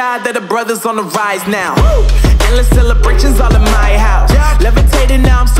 shy that the brothers on the rise now. Woo! Endless celebrations all in my house. Yeah. Levitating now, I'm so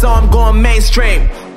so I'm going mainstream.